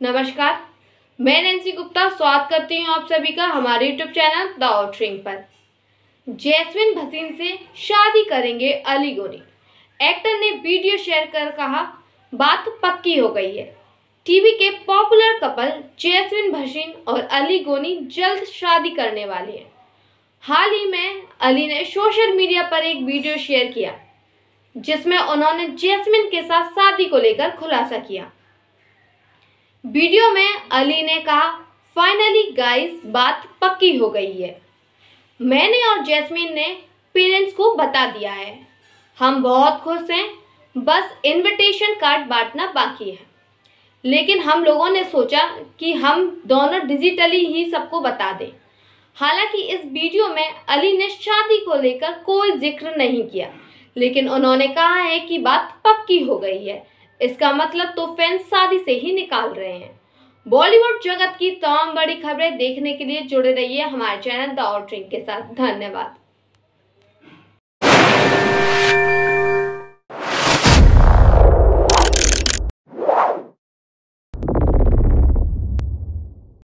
नमस्कार, मैं नैन्सी गुप्ता, स्वागत करती हूँ आप सभी का हमारे यूट्यूब चैनल द आउटरिंग पर। जैस्मिन भसीन से शादी करेंगे अली गोनी एक्टर ने वीडियो शेयर कर कहा, बात पक्की हो गई है। टीवी के पॉपुलर कपल जैस्मिन भसीन और अली गोनी जल्द शादी करने वाले हैं। हाल ही में अली ने सोशल मीडिया पर एक वीडियो शेयर किया, जिसमें उन्होंने जैस्मिन के साथ शादी को लेकर खुलासा किया। वीडियो में अली ने कहा फाइनली गाइस बात पक्की हो गई है। मैंने और जैस्मिन ने पेरेंट्स को बता दिया है। हम बहुत खुश हैं, बस इनविटेशन कार्ड बांटना बाकी है। लेकिन हम लोगों ने सोचा कि हम दोनों डिजिटली ही सबको बता दें। हालाँकि इस वीडियो में अली ने शादी को लेकर कोई ज़िक्र नहीं किया, लेकिन उन्होंने कहा है कि बात पक्की हो गई है। इसका मतलब तो फैंस शादी से ही निकाल रहे हैं। बॉलीवुड जगत की तमाम बड़ी खबरें देखने के लिए जुड़े रहिए हमारे चैनल द आउटरिंग के साथ। धन्यवाद।